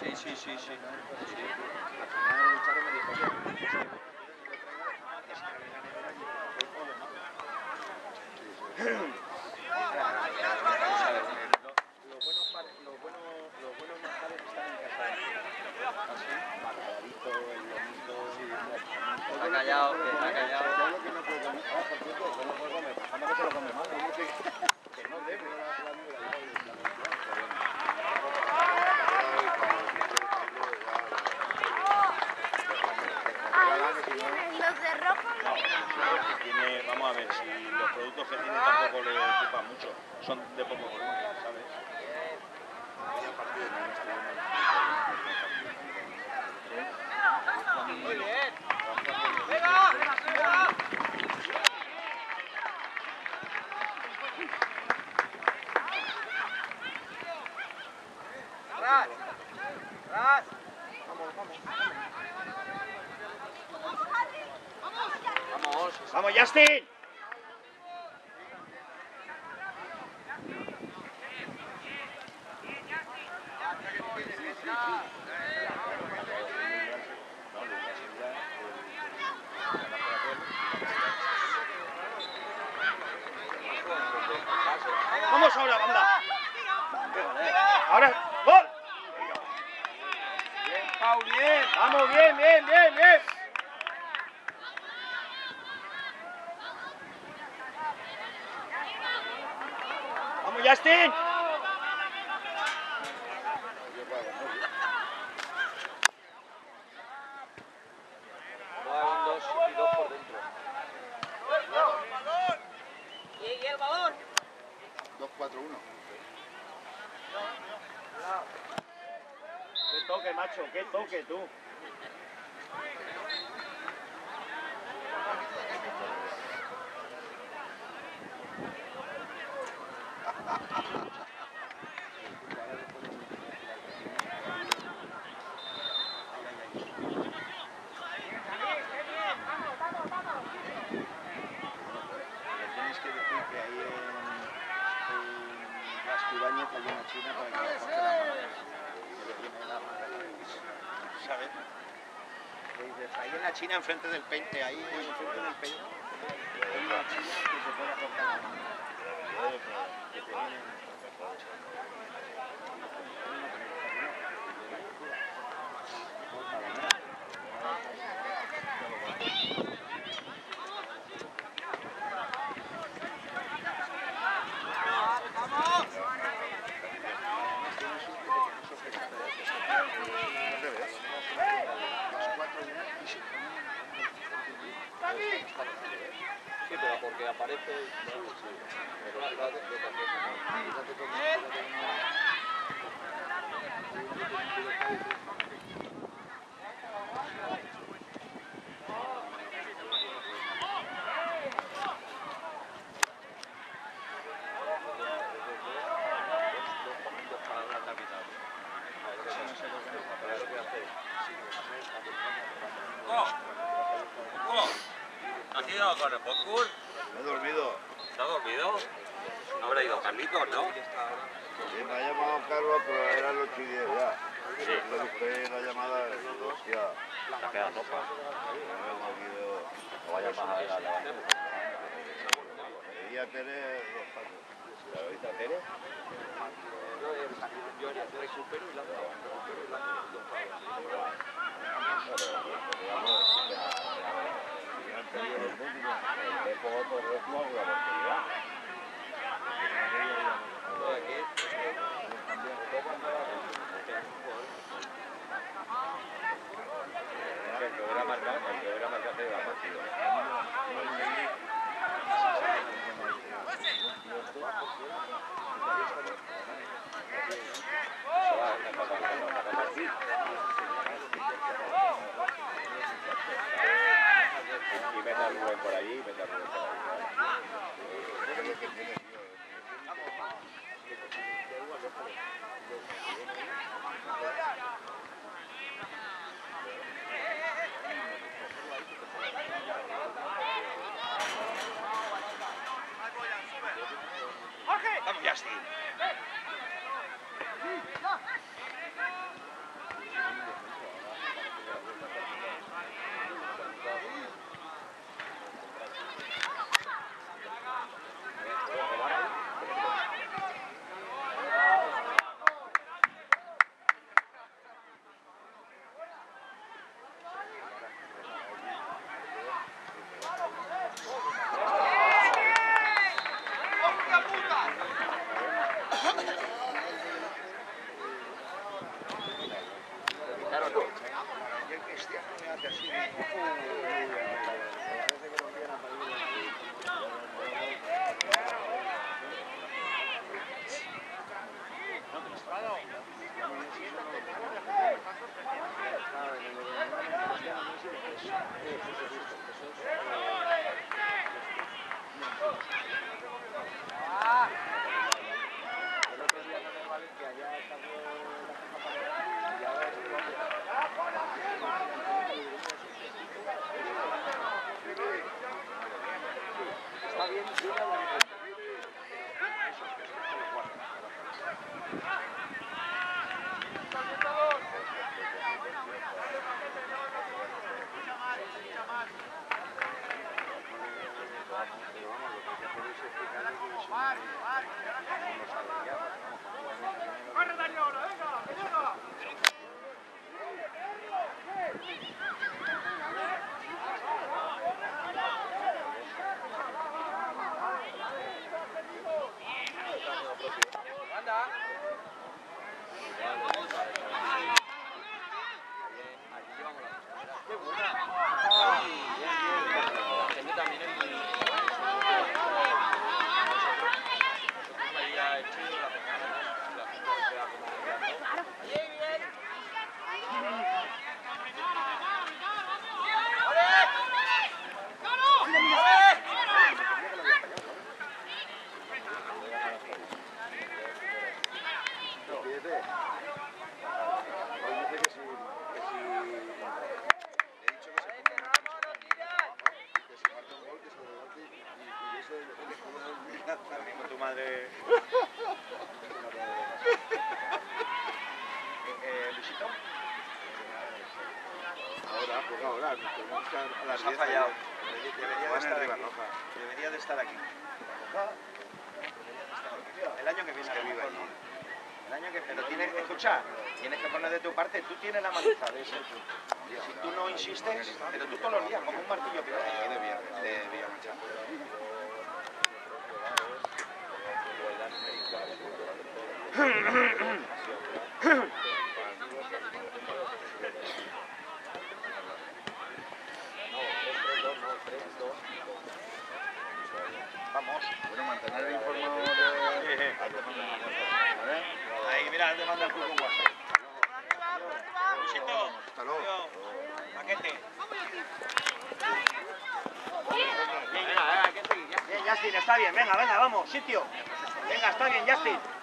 Sí, sí, sí, sí. Los buenos par- los buenos- los buenos manjares están en casa. Así, bacalauito, el lomito, Está callado, que está callado. Todo lo que no puede comer. Ah, por cierto, que no puede comer. Anda que se lo come mal. ¿no? Que, que no debe la, la negra. ya, y la- Ahí tienen los de ropa. que tiene, vamos a ver, si los productos que tiene tampoco le ocupan mucho, son de poco volumen, ¿sabes? ¡Vamos, Justin! ¡Vamos ahora, banda! ¡Ahora! ¡Gol! Bien, Pau, bien. ¡Vamos, bien, bien, bien, bien! ¡Vamos, Justin! Juegan dos y dos por dentro. ¿Y el balón? 2-4-1. ¡Qué toque, macho! ¡Qué toque, tú! Le tienes que decir que ahí en, en las Ibáñez hay una china para que le corte la mano. Que le tiene la mano. ¿Sabes? Le dices, ahí en la China, enfrente del peinte, ahí enfrente del peinte la mano. Que te viene- Al revés. Las cuatro y una y se Sí, pero porque aparece. no, sí. Pero la- la- de- de tarjeta. Dos para la capital. A ver qué pasa. A ver qué hace. ¿Has ido con el podcast? Me he dormido. ¿Se ha dormido? Habrá ido Carlitos, ¿no? Sí, me ha llamado Carlos, pero eran los diez ya. Le busqué la llamada hostia, Te queda movido. No vayas más a ver a levantemos. Pedí a Tere dos pasos. ¿La viste a Tere? Yo, eh, recupero y lanzo. Recupero y lanzo. Dos los. El otro ritmo oportunidad. Y mete a Rubén por allí, mete a Rubén por allí. ¡Jorge! Vamos, Justin. Y Ahora, pues ahora, tenemos que a las nos ha 10 fallado. Debería de estar aquí. Debería de estar aquí. El año que viene que vive allí. El año que pero tienes, escucha, tienes que poner de tu parte, tú tienes la maliza de ese Si tú no insistes, pero tú todos los días como un martillo pero de, de, Villa- de Villamancha. Vamos. Bueno, mantener informado de... Ahí, mira, te manda el culo un Hasta luego. paquete. Bien, Justin, está bien. Venga, venga, vamos, sitio. Venga, está bien, Justin.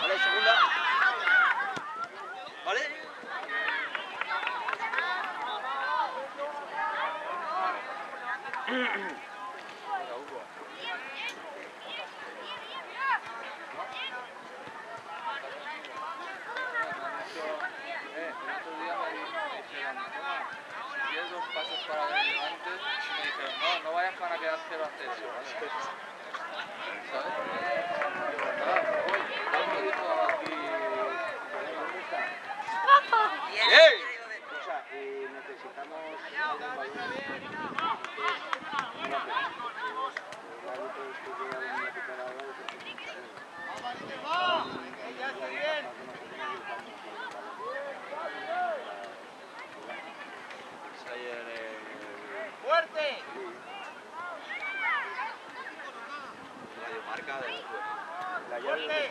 Vale, segunda. Vale. Ángel Asensio, ¡Ya está bien! de la llave.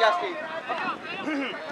Justin.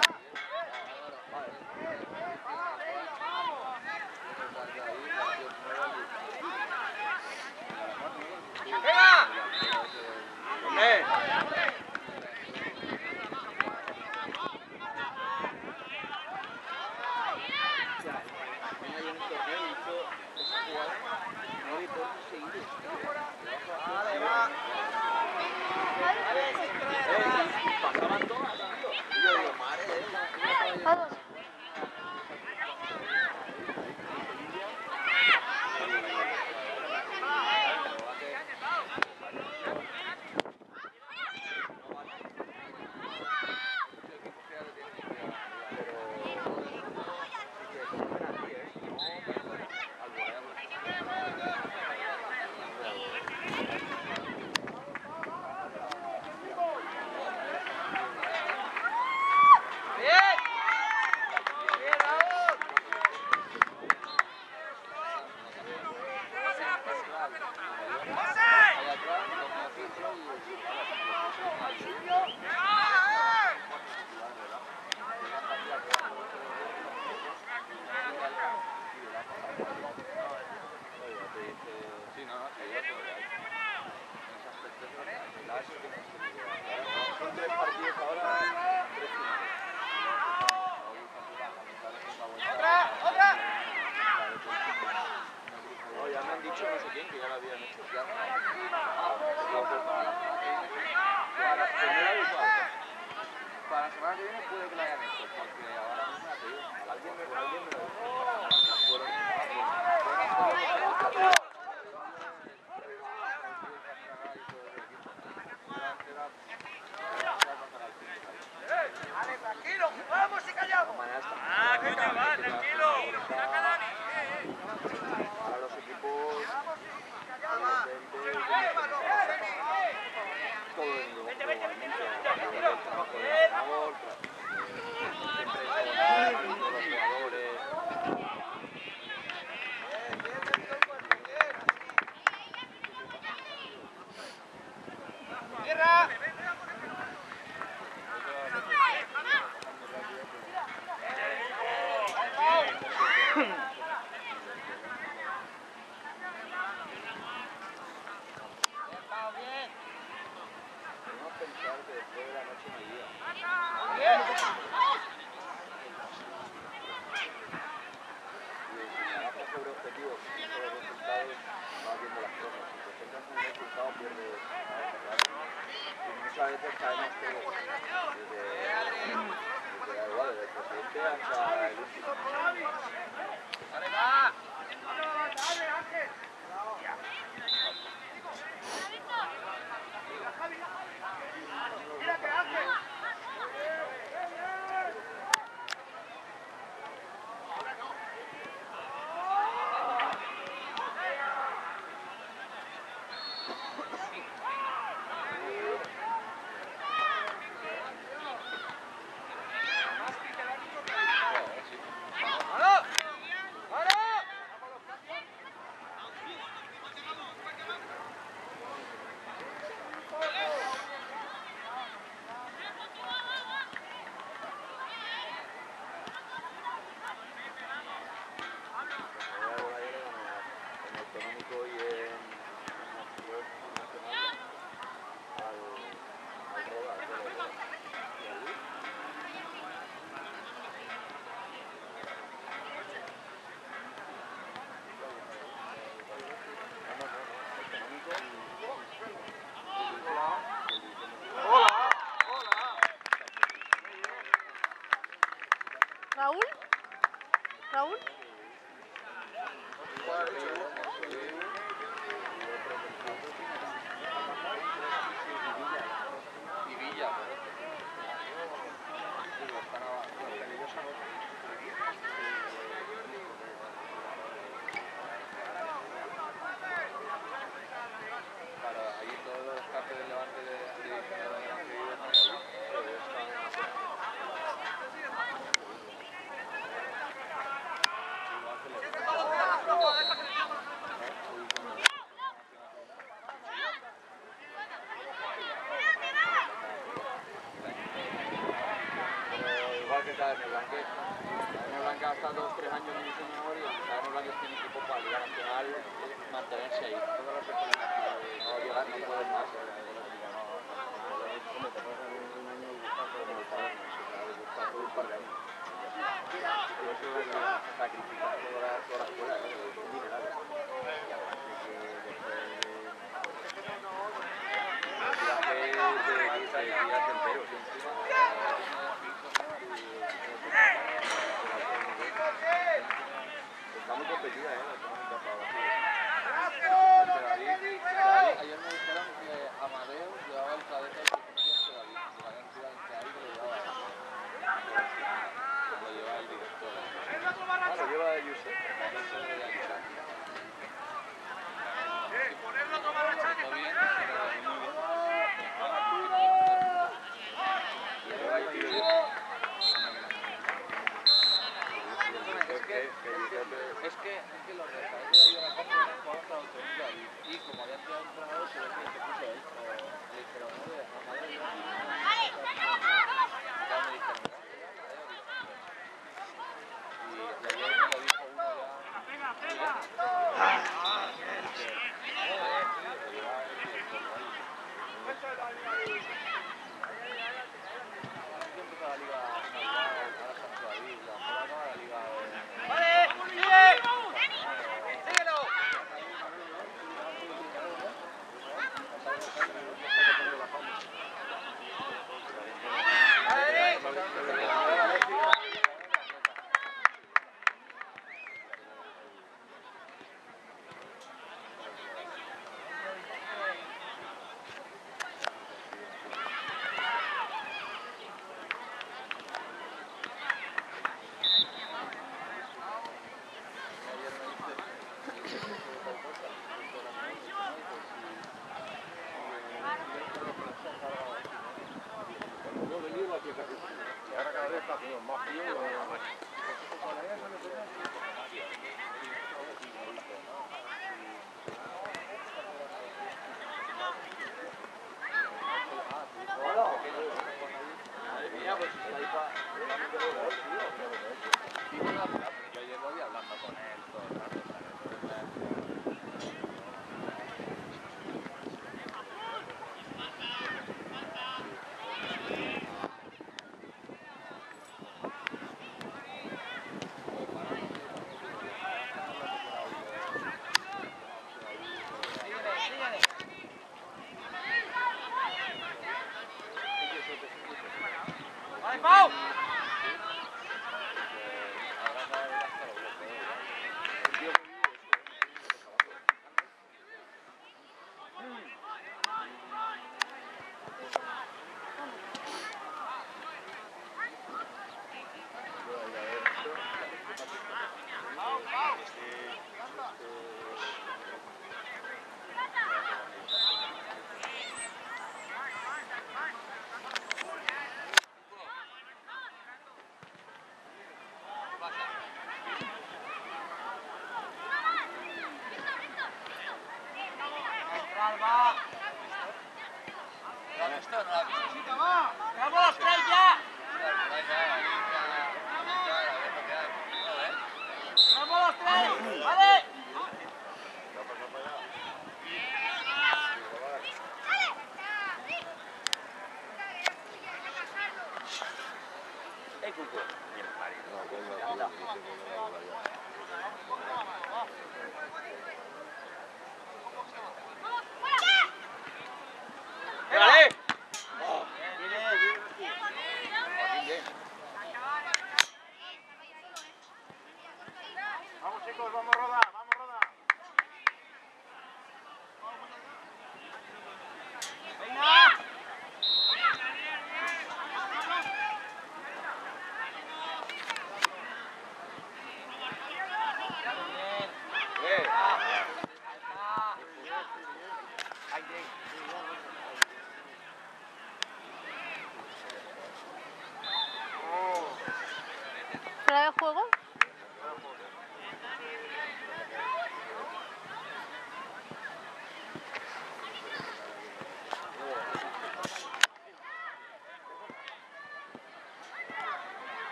round.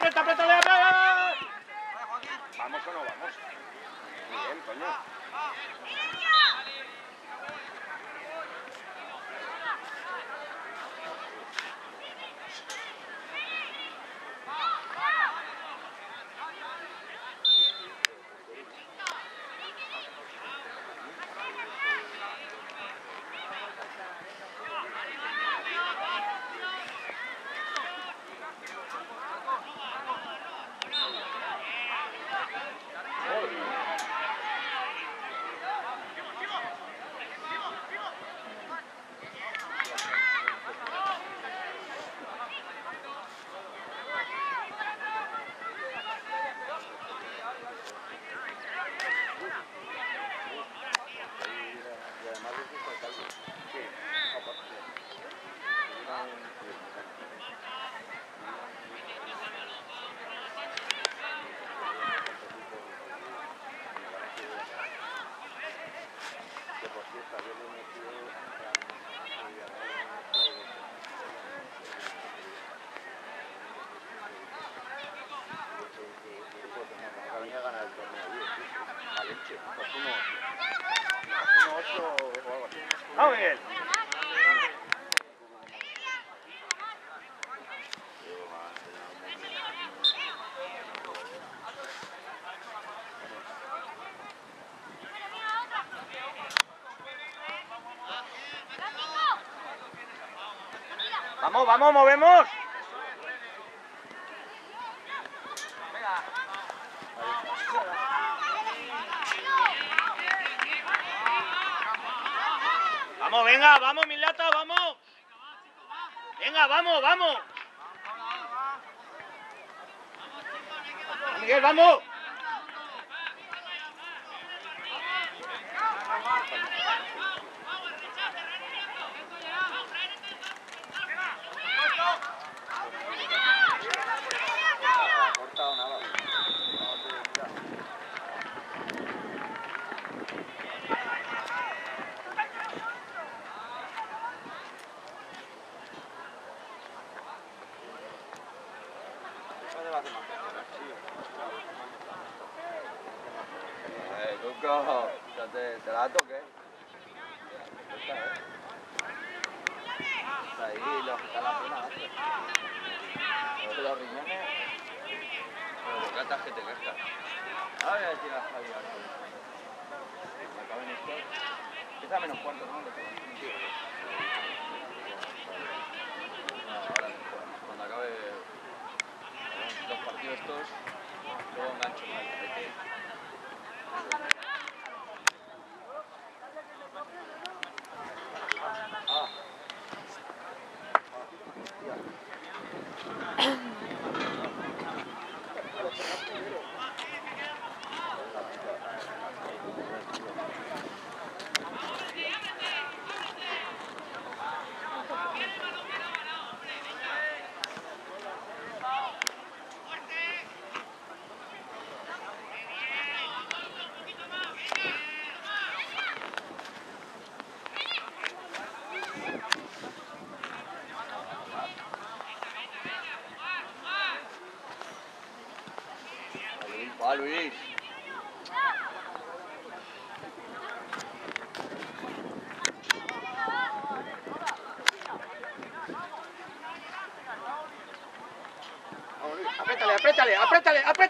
aprieta, aprieta. Vamos, vamos, movemos. Vamos, venga, vamos, Milata, vamos. Venga, vamos, vamos. Miguel, vamos. se, se la toque. Ahí los está la pena. ¿eh? Los riñones. Los bocatas que te cascan. Ahora voy a decir a Javier. Acaben esto. Empieza menos cuarto, ¿no? Cuando acabe eh, los partidos estos, luego engancho mal.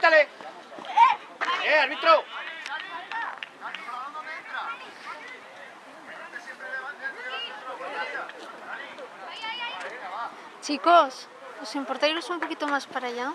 Apriétale. ¡Eh, árbitro! Chicos, ¿os importa iros un poquito más para allá?